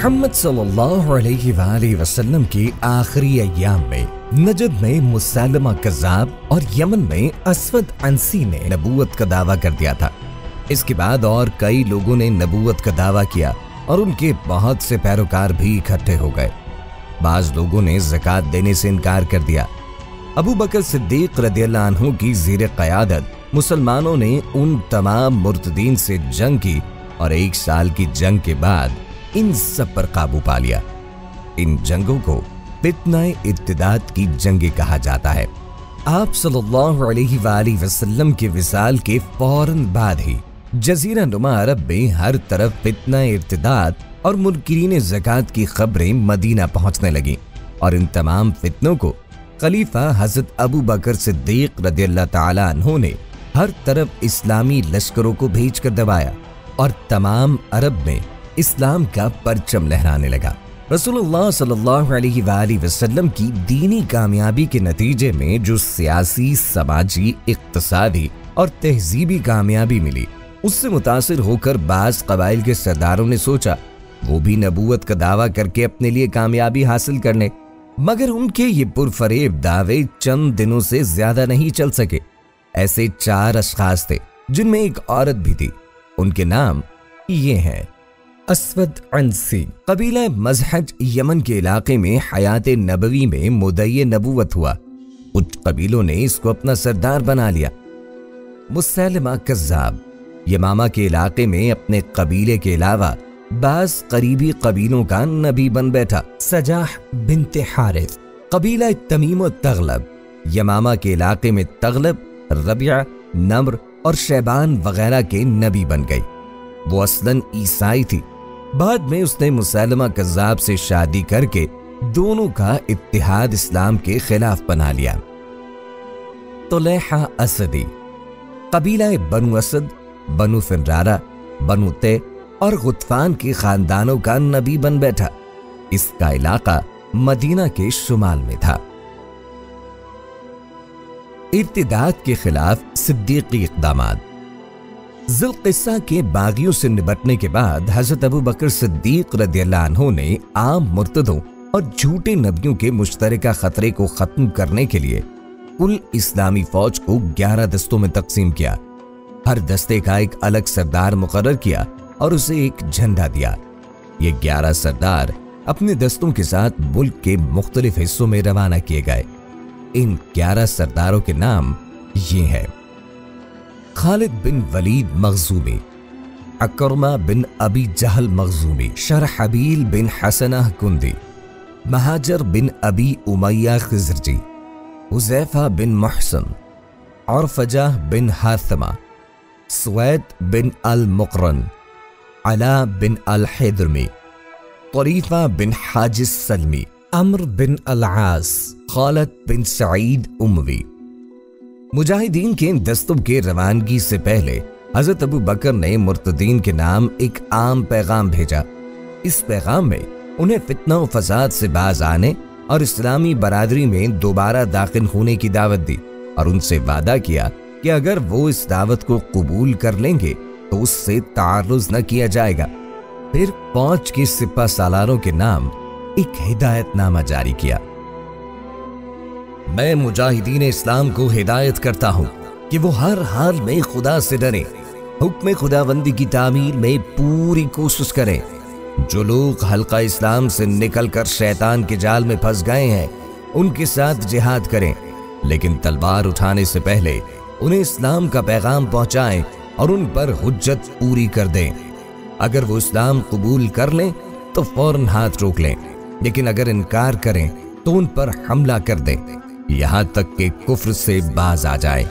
मोहम्मद सल्लल्लाहु वसल्लम के आखिरी अयाम में, नजद में मुसलमा कजाब और यमन में असवद अंसी ने नबूवत का दावा कर दिया था। इसके बाद और कई लोगों ने नबूत का दावा किया और उनके बहुत से पैरोकार भी इकट्ठे हो गए। बाज लोगों ने जक़ात देने से इनकार कर दिया। अबू बकर सिद्दीक रदियल्लाहु की जीर क़यादत मुसलमानों ने उन तमाम मुर्तदीन से जंग की और एक साल की जंग के बाद इन सब पर काबू पा लिया। इन जंगों को फितना इब्तदात की जंगे कहा जाता है। आप सल्लल्लाहु अलैहि वसल्लम के विसाल के फ़ौरन बाद ही जजीरा नुमा अरब में हर तरफ़ फितना इब्तदात और मुनकरीन जक़ात की खबरें मदीना पहुँचने लगी और इन तमाम फितनों को खलीफा हज़रत अबू बकर सिद्दीक ताला अन्हों ने हर तरफ़ इस्लामी लश्करों को भेजकर दबाया और तमाम अरब में इस्लाम का परचम लहराने लगा। रसूलुल्लाह सल्लल्लाहु वसल्लम की दीनी कामयाबी के नतीजे में जो सियासी, समाजी, इक्तसादी और तहजीबी कामयाबी मिली, उससे मुतासर होकर बाज कबाइल के सरदारों ने सोचा, वो भी नबूवत का दावा करके अपने लिए कामयाबी हासिल करने मगर उनके ये पुरफरेब दावे चंद दिनों से ज़्यादा नहीं चल सके। ऐसे चार अशखास थे, जिनमें एक औरत भी थी। उनके नाम ये हैं। असवद अंसी, कबीला मजहज यमन के इलाके में हयात नबवी में मुदय नबूवत हुआ। कुछ कबीलों ने इसको अपना सरदार बना लिया। मुसलमा कज्जाब, यमामा के इलाके में अपने कबीले के अलावा बास करीबी कबीलों का नबी बन बैठा, सजाह बिनते हारिस। कबीला तमीम तगलब, यमामा के इलाके में तगलब, रबिया, नम्र और शैबान वगैरह के नबी बन गई। वो असलन ईसाई थी। बाद में उसने मुसलमा कज़ाब से शादी करके दोनों का इतिहाद इस्लाम के खिलाफ बना लिया। तुलेहा असदी कबीला बनु असद, बनु फिनरारा, बनु ते और गुतफान के खानदानों का नबी बन बैठा। इसका इलाका मदीना के शुमाल में था। इर्तिदाद के खिलाफ सिद्दीकी इकदाम जिलकिस्सा के बागियों से निपटने के बाद हज़रत अबू बकर सिद्दीक रदियल्लाहु ने आम मुर्तदों और झूठे नबियों के मुश्तरका खतरे को खत्म करने के लिए कुल इस्लामी फौज को 11 दस्तों में तकसीम किया। हर दस्ते का एक अलग सरदार मुकर किया और उसे एक झंडा दिया। ये 11 सरदार अपने दस्तों के साथ मुल्क के मुख्तलिफ़ हिस्सों में रवाना किए गए। इन 11 सरदारों के नाम ये हैं। खालिद बिन वलीद मखजूमी अकरमा बिन अबी जहल मखजूमी शरहबील बिन हसना कुंदी महाजर बिन अबी उमैया खिजरजी हुजैफा बिन मोहसन और फजाह बिन हाथमा सुवैद बिन अल मुकरन अला बिन अल हैदरमी तरीफा बिन हाजिस सलमी अमर बिन अलास खालत बिन सईद उमवी मुजाहिदीन के दस्तों के रवानगी से पहले, हज़रत अबू बकर ने मुर्तदीन के नाम एक आम पैगाम भेजा। इस पैगाम में उन्हें फितना फसाद से बाज आने और इस्लामी बरादरी में दोबारा दाखिल होने की दावत दी और उनसे वादा किया कि अगर वो इस दावत को कबूल कर लेंगे तो उससे तारुज न किया जाएगा। फिर फौज के सिपा सालारों के नाम एक हिदायतनामा जारी किया। मैं मुजाहिदीन इस्लाम को हिदायत करता हूँ कि वो हर हाल में खुदा से डरे, हुक्म खुदाबंदी की तामीर में पूरी कोशिश करें। जो लोग हल्का इस्लाम से निकलकर शैतान के जाल में फंस गए हैं, उनके साथ जिहाद करें। लेकिन तलवार उठाने से पहले उन्हें इस्लाम का पैगाम पहुंचाएँ और उन पर हुज्जत पूरी कर दें। अगर वो इस्लाम कबूल कर लें तो फ़ौरन हाथ रोक लें। लेकिन अगर इनकार करें तो उन पर हमला कर दें। यहाँ तक कि कुफ्र से बाज आ जाए।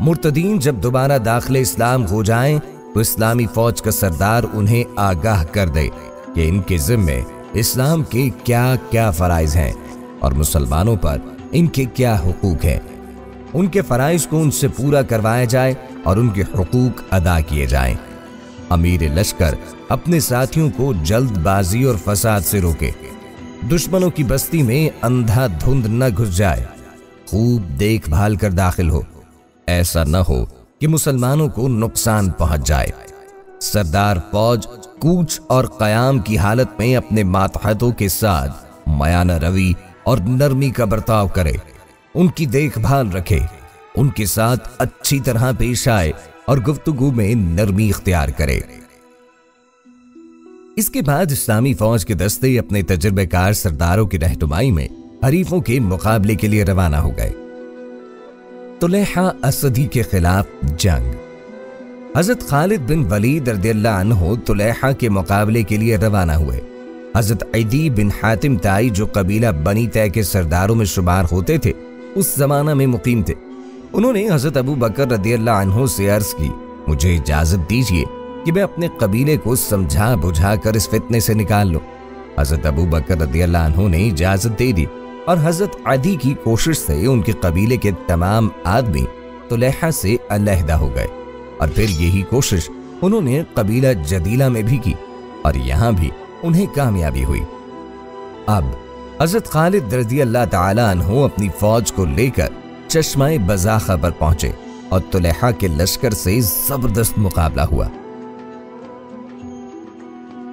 मुर्तदीन जब दोबारा दाखिल इस्लाम हो जाएँ तो इस्लामी फौज का सरदार उन्हें आगाह कर दे कि इनके जिम्मे इस्लाम के क्या क्या फराइज हैं और मुसलमानों पर इनके क्या हुकूक हैं। उनके फराइज को उनसे पूरा करवाया जाए और उनके हुकूक अदा किए जाएँ। अमीर लश्कर अपने साथियों को जल्दबाजी और फसाद से रोके। दुश्मनों की बस्ती में अंधा धुंध न घुस जाए। खूब देखभाल कर दाखिल हो। ऐसा न हो कि मुसलमानों को नुकसान पहुँच जाए। सरदार फौज कूच और कयाम की हालत में अपने मातहतों के साथ मयाना रवि और नरमी का बर्ताव करे। उनकी देखभाल रखे। उनके साथ अच्छी तरह पेश आए और गुफ्तगु में नरमी इख्तियार करे। इसके बाद इस्लामी फौज के दस्ते अपने तजुर्बेकार सरदारों की रहनुमाई में हरीफों के मुकाबले के लिए रवाना हो गए। तुलेहा असदी के खिलाफ जंग। हज़रत खालिद बिन वलीद रदियल्लाहु तुलेहा के मुकाबले के लिए रवाना हुए। हज़रत अदी बिन हातिम ताई जो कबीला बनी तय के सरदारों में शुमार होते थे, उस जमाना में मुकीम थे। उन्होंने हज़रत अबू बकर रदियल्लाहु से अर्ज़ की, मुझे इजाज़त दीजिए कि मैं अपने कबीले को समझा बुझा कर इस फितने से निकाल लूँ। हज़रत अबू बकर रदियल्लाहु ने इजाज़त दे दी। और हज़रत अदी की कोशिश से उनके कबीले के तमाम आदमी तुलेहा से अलहदा हो गए और फिर यही कोशिश उन्होंने कबीला जदीला में भी की और यहाँ भी उन्हें कामयाबी हुई। अब हज़रत खालिद रज़ी अल्लाह तु अपनी फौज को लेकर चश्माए बजाखा पर पहुँचे और तुलेहा के लश्कर से ज़बरदस्त मुकाबला हुआ।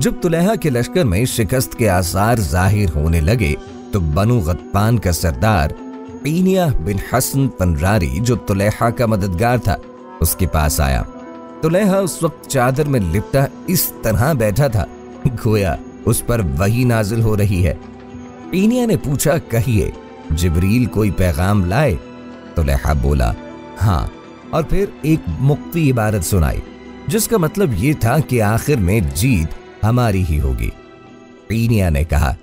जब तुलेहा के लश्कर में शिकस्त के आसार ज़ाहिर होने लगे तो बनु गत्पान का सरदार पीनिया बिन हसन पनरारी, जो तुलेहा का मददगार था, उसके पास आया। तुलेहा उस वक्त चादर में लिपटा, इस तरह बैठा था। गोया, उस पर वही नाजिल हो रही है। पीनिया ने पूछा, कहिए, जिबरील कोई पैगाम लाए? तुलेहा बोला हाँ और फिर एक मुक्ति इबारत सुनाई, जिसका मतलब यह था कि आखिर में जीत हमारी ही होगी। पीनिया ने कहा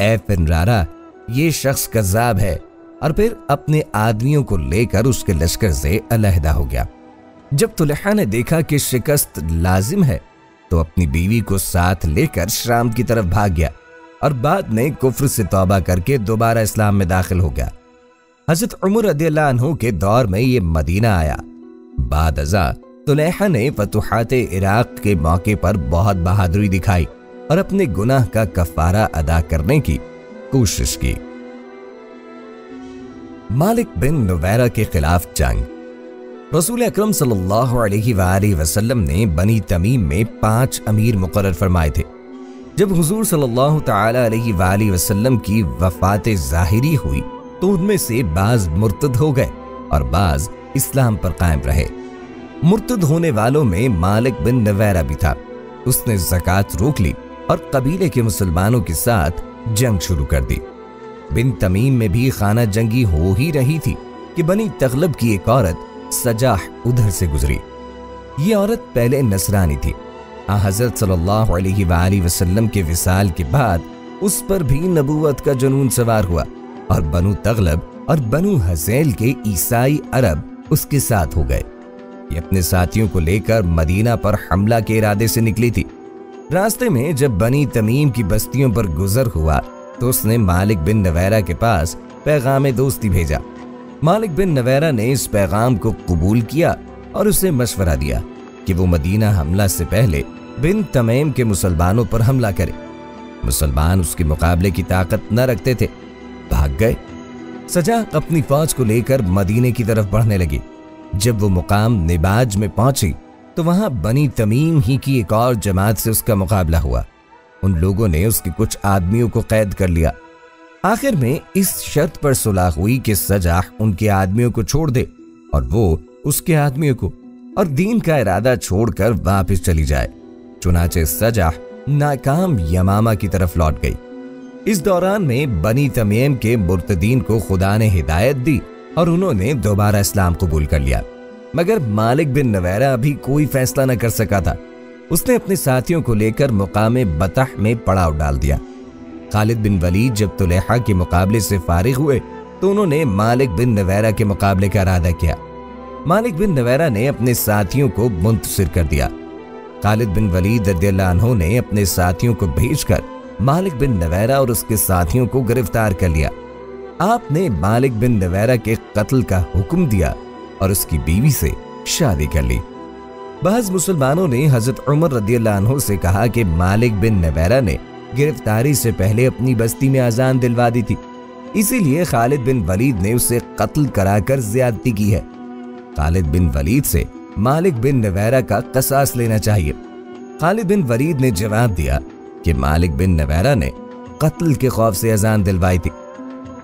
ए फिनरारा ये शख्स कज्जाब है। और फिर अपने आदमियों को लेकर उसके लश्कर से अलहदा हो गया। जब तुलहा ने देखा कि शिकस्त लाजिम है तो अपनी बीवी को साथ लेकर शाम की तरफ़ भाग गया और बाद में कुफ्र से तौबा करके दोबारा इस्लाम में दाखिल हो गया। हज़रत उमर अदू के दौर में ये मदीना आया। बाद अजा तुलहा ने फतुहात इराक के मौके पर बहुत बहादुरी दिखाई। और अपने गुनाह का कफारा अदा करने की कोशिश की। मालिक बिन नुवैरा के खिलाफ जंग। रसूल अकरम वसल्लम ने बनी तमीम में पाँच अमीर मुकर्र फरमाए थे। जब हुजूर सल्लल्लाहु अलैहि वसल्लम की वफात जाहिरी हुई तो उनमें से बाज मुर्तद हो गए और बाज इस्लाम पर कायम रहे। मुर्तद होने वालों में मालिक बिन नवैरा भी था। उसने जक़ात रोक ली और कबीले के मुसलमानों के साथ जंग शुरू कर दी। बिन तमीम में भी खाना जंगी हो ही रही थी कि बनी तगलब की एक औरत सजाह उधर से गुजरी। ये औरत पहले नसरानी थी। हज़रत सल्लल्लाहु वसल्लम के विसाल के बाद उस पर भी नबूवत का जुनून सवार हुआ और बनु तगलब और बनु हजैल के ईसाई अरब उसके साथ हो गए। ये अपने साथियों को लेकर मदीना पर हमला के इरादे से निकली थी। रास्ते में जब बनी तमीम की बस्तियों पर गुजर हुआ तो उसने मालिक बिन नवैरा के पास पैगाम दोस्ती भेजा। मालिक बिन नवैरा ने इस पैगाम को कबूल किया और उसे मशवरा दिया कि वो मदीना हमला से पहले बिन तमीम के मुसलमानों पर हमला करे। मुसलमान उसके मुकाबले की ताकत न रखते थे। भाग गए। सजा अपनी फौज को लेकर मदीने की तरफ़ बढ़ने लगी। जब वो मुकाम निबाज में पहुँची तो वहाँ बनी तमीम ही की एक और जमात से उसका मुकाबला हुआ। उन लोगों ने उसके कुछ आदमियों को कैद कर लिया। आखिर में इस शर्त पर सुलह हुई कि सजा उनके आदमियों को छोड़ दे और वो उसके आदमियों को और दीन का इरादा छोड़कर वापस चली जाए। चुनाचे सजा नाकाम यमामा की तरफ़ लौट गई। इस दौरान में बनी तमीम के मुर्तदीन को खुदा ने हिदायत दी और उन्होंने दोबारा इस्लाम कबूल कर लिया। मगर मालिक बिन नवैरा अभी कोई फैसला न कर सका था। उसने अपने साथियों को लेकर मुकाम बतह में पड़ाव डाल दिया। खालिद बिन वलीद जब तुलेहा के मुकाबले से फारिग हुए तो उन्होंने मालिक बिन नवैरा के मुकाबले का इरादा किया। मालिक बिन नवैरा ने अपने साथियों को मुंतसिर कर दिया। खालिद बिन वलीद रदियल्लाहु ने अपने साथियों को भेजकर मालिक बिन नवैरा और उसके साथियों को गिरफ़्तार कर लिया। आपने मालिक बिन नवैरा के कत्ल का हुक्म दिया। और उसकी बीवी से शादी कर ली। बहज मुसलमानों ने हज़रत उमर रदी से कहा कि मालिक बिन नबैरा ने गिरफ्तारी से पहले अपनी बस्ती में अजान दिलवा दी थी। इसीलिए खालिद बिन वलीद ने उसे कत्ल कराकर ज्यादती की है। खालिद बिन वलीद से मालिक बिन नवैरा का कसास लेना चाहिए। खालिद बिन वलीद ने जवाब दिया कि मालिक बिन नवैरा ने कत्ल के खौफ से अजान दिलवाई थी।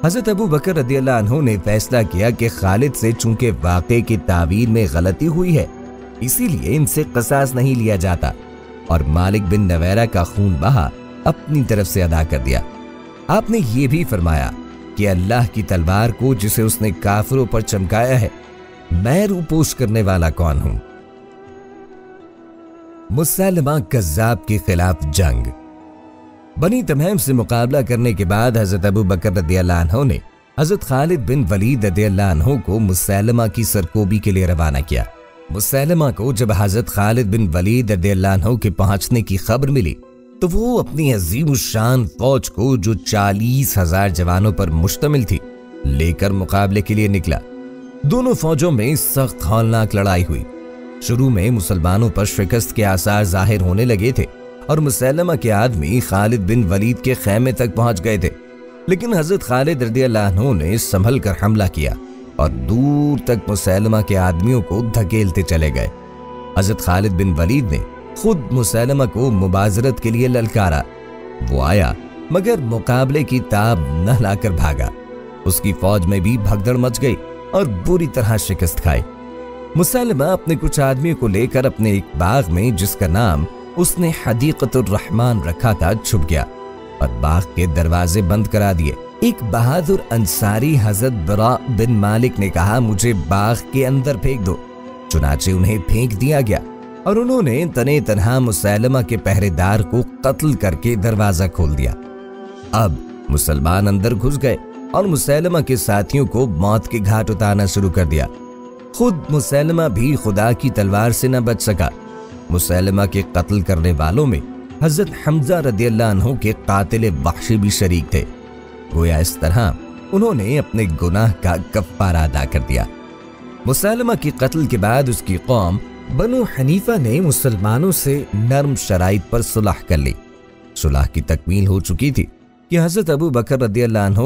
हज़रत अबू बकर रदी ने फैसला किया कि खालिद से चूँकि वाक़े की तावीर में गलती हुई है, इसीलिए इनसे कसास नहीं लिया जाता और मालिक बिन नवैरा का खून बहा अपनी तरफ़ से अदा कर दिया। आपने ये भी फरमाया कि अल्लाह की तलवार को जिसे उसने काफिरों पर चमकाया है, मैं रूपोश करने वाला कौन हूँ? मुसलमा कज्जाब के खिलाफ जंग। बनी तमहम से मुकाबला करने के बाद हज़रत अबू बकर ने हज़रत खालिद बिन वलीद को मुसलमा की सरकोबी के लिए रवाना किया। मुसैलमा को जब हज़रत खालिद बिन वलीद के पहुँचने की खबर मिली तो वो अपनी अजीम शान फौज को, जो चालीस हज़ार जवानों पर मुश्तमिल थी, लेकर मुकाबले के लिए निकला। दोनों फौजों में सख्त हौलनाक लड़ाई हुई। शुरू में मुसलमानों पर शिकस्त के आसार ज़ाहिर होने लगे थे और मुसलमा के आदमी खालिद बिन वलीद के खेमे तक पहुँच गए थे। लेकिन हज़रत खालिद रदी ने संभल कर हमला किया और दूर तक मुसलमा के आदमियों को धकेलते चले गए। हज़रत खालिद बिन वलीद ने खुद मुसलमा को मुबाजरत के लिए ललकारा। वो आया, मगर मुकाबले की ताब न लाकर भागा। उसकी फौज में भी भगदड़ मच गई और बुरी तरह शिकस्त खाई। मुसलमा अपने कुछ आदमियों को लेकर अपने एक बाग में, जिसका नाम उसने रहमान रखा था, छुप गया। और बाग के दरवाजे बंद करा दिए। एक बहादुर अंसारी हज़रत बरा बिन मालिक ने कहा, मुझे बाग के अंदर फेंक दो। चुनाचे उन्हें फेंक दिया गया। और उन्होंने तने तनहा मुसलमा के पहरेदार को कत्ल करके दरवाज़ा खोल दिया। अब मुसलमान अंदर घुस गए और मुसलमा के साथियों को मौत के घाट उतारना शुरू कर दिया। खुद मुसलमा भी खुदा की तलवार से न बच सका। मुसलमा के कत्ल करने वालों में हज़रत हमजा रदी के कातिल बख्शी भी शरीक थे। गोया इस तरह उन्होंने अपने गुनाह का कफ्फारा अदा कर दिया। मुसलमा के कत्ल के बाद उसकी कौम बनु हनीफा ने मुसलमानों से नर्म शराइत पर सुलह कर ली। सुलह की तकमील हो चुकी थी कि हज़रत अबू बकर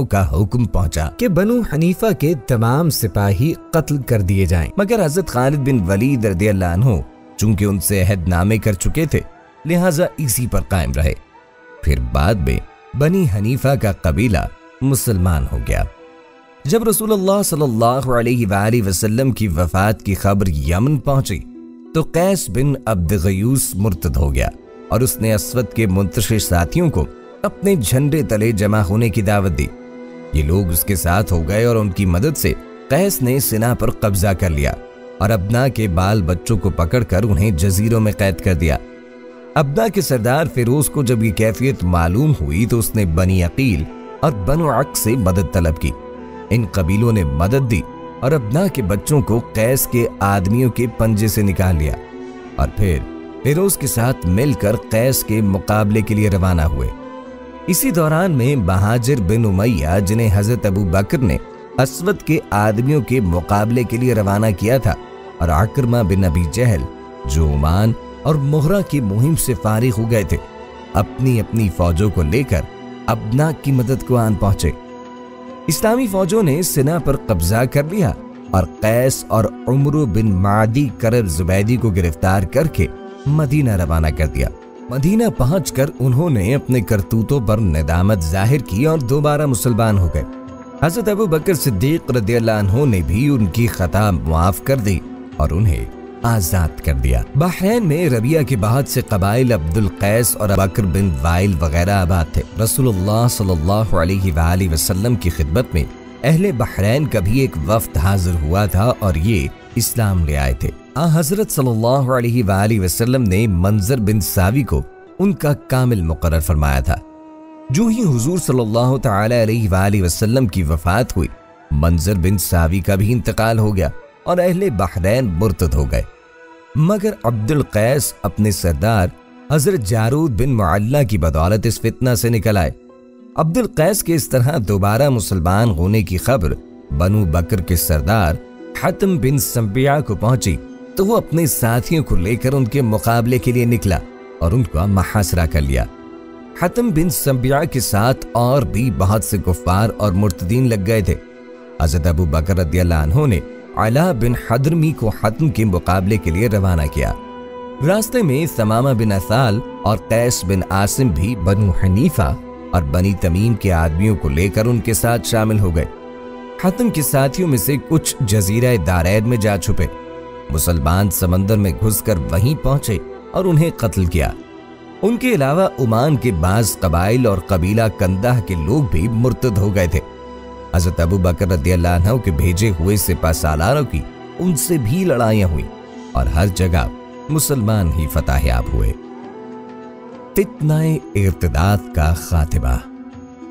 का हुक्म पहुँचा कि बनु हनीफा के तमाम सिपाही कत्ल कर दिए जाएँ। मगर हज़रत खालिद बिन वलीद रदी चूँकि उनसे अहदनामे कर चुके थे, लिहाजा इसी पर कायम रहे। फिर बाद में बनी हनीफा का कबीला मुसलमान हो गया। जब रसूलुल्लाह सल्लल्लाहु अलैहि वसल्लम की वफात की खबर यमन पहुँची तो कैस बिन अब्द गयूस मुर्तद हो गया और उसने असवद के मुंतशिर साथियों को अपने झंडे तले जमा होने की दावत दी। ये लोग उसके साथ हो गए और उनकी मदद से कैस ने सिना पर कब्जा कर लिया। और अबना के बाल बच्चों को पकड़कर उन्हें जजीरों में कैद कर दिया। अबना के सरदार फिरोज को जब ये कैफियत मालूम हुई तो उसने बनी अकील और बनो अक से मदद तलब की। इन कबीलों ने मदद दी और अबना के बच्चों को कैस के आदमियों के पंजे से निकाल लिया। और फिर फिरोज के साथ मिलकर कैस के मुकाबले के लिए रवाना हुए। इसी दौरान में बहाजिर बिन उमैया, जिन्हें हज़रत अबू बकर ने असवद के आदमियों के मुकाबले के लिए रवाना किया था और आकरमा बिन अबी जहल जो उमान और मोहरा की मुहिम से फारिग हो गए थे। अपनी अपनी फौजों को लेकर अबना की मदद को आन पहुँचे। इस्लामी फौजों ने सिना पर कब्जा कर लिया और कैस और उमरू बिन मादी, करब जुबैदी को गिरफ़्तार करके मदीना रवाना कर दिया। मदीना पहुंचकर उन्होंने अपने करतूतों पर निदामत ज़ाहिर की और दोबारा मुसलमान हो गए। हज़रत अबू बकर सिद्दीक रदियल्लाहु ने भी उनकी खता मुआफ कर दी। और उन्हें आज़ाद कर दिया। बहरैन में रबिया के बाद से कबाइल अब्दुल कैस और बकर बिन वाइल वगैरह आबाद थे। रसूलुल्लाह सल्लल्लाहु अलैहि वसल्लम की खिदमत में अहले बहरैन का भी एक वफ्द हाजिर हुआ था और ये इस्लाम ले आए थे। आ हज़रत सल्लल्लाहु अलैहि वसल्लम ने मंजर बिन सावी को उनका कामिल मुकर फरमाया था। जो ही हुजूर सल्लल्लाहु अलैहि वसल्लम की वफात हुई, मंजर बिन सावी का भी इंतकाल हो गया। और अहले बहरैन मुर्तद हो गए। मगर अब्दुल कैस अपने सरदार हज़रत जारूद बिन मुअल्ला की बदौलत इस फितना से निकल आए। अब्दुल कैस के इस तरह दोबारा मुसलमान होने की खबर बनु बकर के सरदार हतम बिन संबिया को पहुँची तो वो अपने साथियों को लेकर उनके मुकाबले के लिए निकला और उनका महासरा कर लिया। हतम बिन संबिया के साथ और भी बहुत से गुफ्फार और मुर्तदीन लग गए थे। हज़रत अबू बकर ने अला बिन हदरमी को हतम के मुकाबले के लिए रवाना किया। रास्ते में समामा बिन असाल और कैस बिन आसिम भी बनु हनीफा और बनी तमीम के आदमियों को लेकर उनके साथ शामिल हो गए। हतम के साथियों में से कुछ जजीरा दारैद में जा छुपे। मुसलमान समंदर में घुसकर वहीं पहुँचे और उन्हें कत्ल किया। उनके अलावा उमान के बाज कबाइल और कबीला कंदाह के लोग भी मुर्तद हो गए थे। हज़रत अबू बकर रदी के भेजे हुए सिपा सालारों की उनसे भी लड़ाइयाँ हुई और हर जगह मुसलमान ही फतेहयाब हुए। फितनाए इर्तदाद का खातिमा।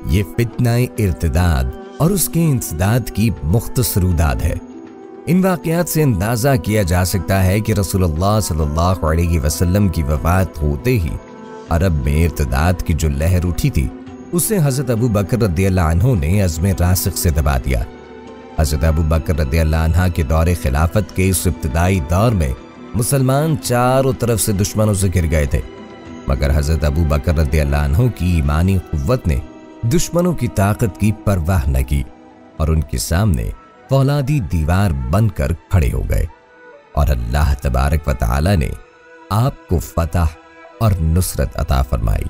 ये फितनाए इर्तदाद और उसके इंसदाद की मुख्तसरूदाद है। इन वाकयात से अंदाज़ा किया जा सकता है कि रसूलुल्लाह सल्लल्लाहु अलैहि वसल्लम की वफात होते ही अरब में इर्तदाद की जो लहर उठी थी उसे हज़रत अबू बकर ने अजम रासिक से दबा दिया। हज़रत अबू बकर के दौरे खिलाफत के इस इब्तदाई दौर में मुसलमान चारों तरफ़ से दुश्मनों से घिर गए थे। मगर हज़रत अबू बकर की ईमानी कुत ने दुश्मनों की ताकत की परवाह न की और उनके सामने फौलादी दीवार बनकर खड़े हो गए। और अल्लाह तबारक व ने आपको फतह और नुसरत अता फरमाई।